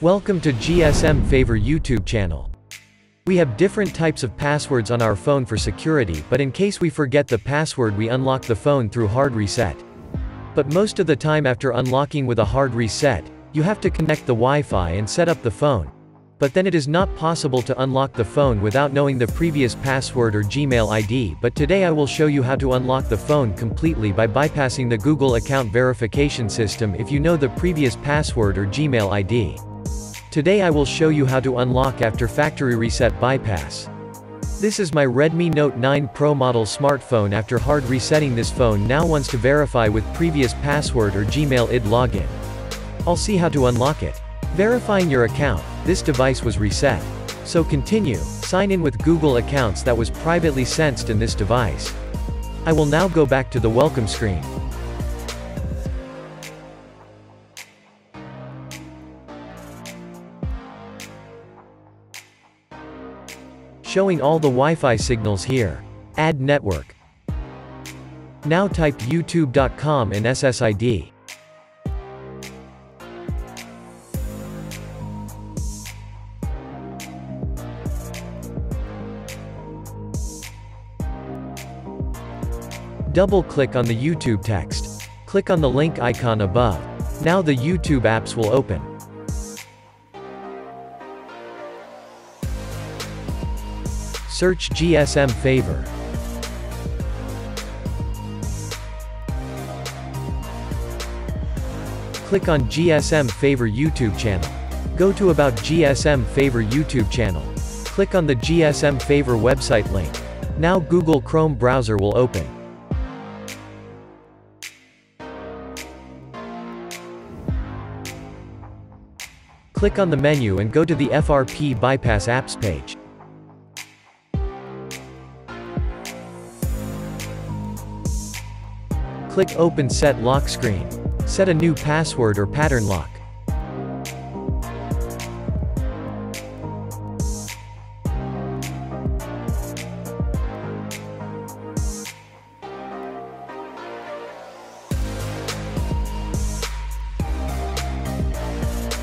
Welcome to GSM Favor YouTube channel. We have different types of passwords on our phone for security but in case we forget the password we unlock the phone through hard reset. But most of the time after unlocking with a hard reset, you have to connect the Wi-Fi and set up the phone. But then it is not possible to unlock the phone without knowing the previous password or Gmail ID but today I will show you how to unlock the phone completely by bypassing the Google account verification system if you know the previous password or Gmail ID. Today I will show you how to unlock after factory reset bypass. This is my Redmi Note 9 Pro model smartphone after hard resetting this phone now wants to verify with previous password or Gmail ID login. I'll see how to unlock it. Verifying your account, this device was reset. So continue, sign in with Google accounts that was privately sensed in this device. I will now go back to the welcome screen. Showing all the Wi-Fi signals here. Add network. Now type youtube.com in SSID. Double-click on the YouTube text. Click on the link icon above. Now the YouTube apps will open. Search GSM Favor. Click on GSM Favor YouTube channel. Go to About GSM Favor YouTube channel. Click on the GSM Favor website link. Now Google Chrome browser will open. Click on the menu and go to the FRP Bypass Apps page. Click Open Set Lock Screen. Set a new password or pattern lock.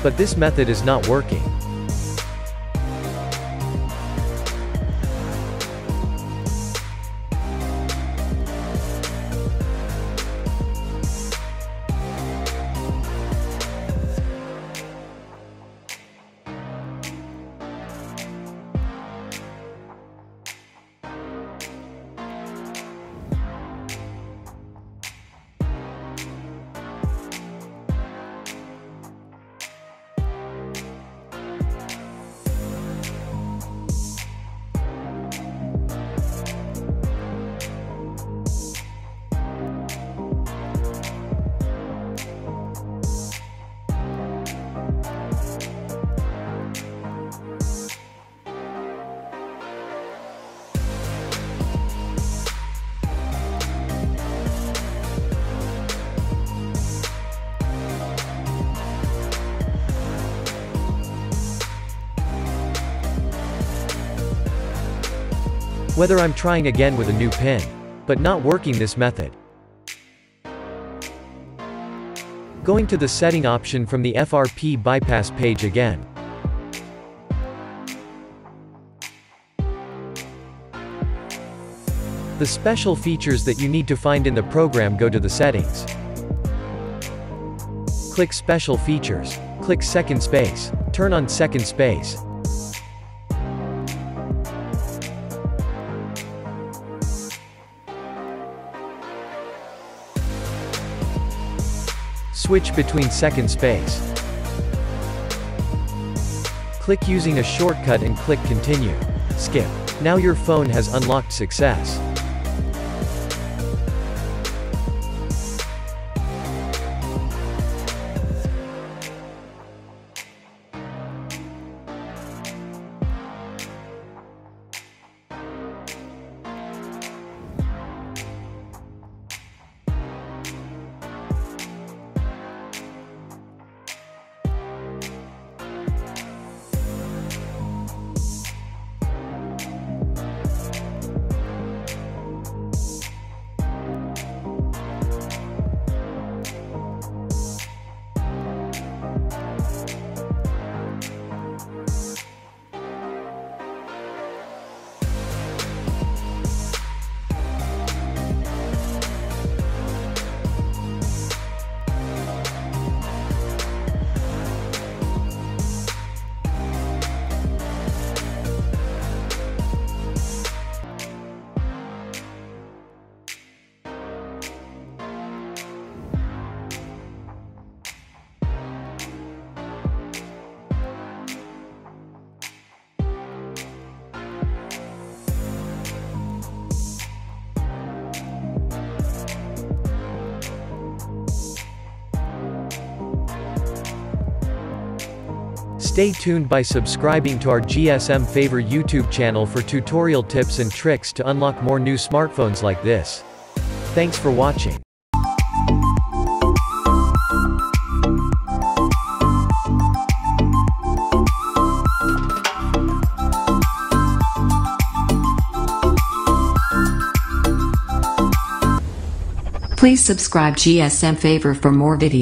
But this method is not working. Whether I'm trying again with a new pin. But not working this method. Going to the setting option from the FRP bypass page again. The special features that you need to find in the program go to the settings. Click special features. Click second space. Turn on second space. Switch between second space. Click using a shortcut and click continue. Skip. Now your phone has unlocked success. Stay tuned by subscribing to our GSM Favor YouTube channel for tutorial tips and tricks to unlock more new smartphones like this. Thanks for watching. Please subscribe GSM Favor for more videos.